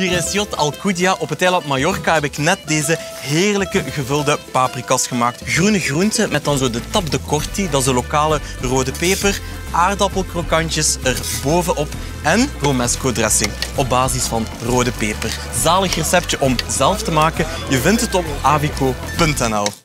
Hier in Ciot Alcudia op het eiland Mallorca heb ik net deze heerlijke gevulde paprika's gemaakt. Groene groenten met dan zo de tap de corti, dat is de lokale rode peper, aardappelkrokantjes er bovenop en romesco dressing op basis van rode peper. Zalig receptje om zelf te maken. Je vindt het op avico.nl.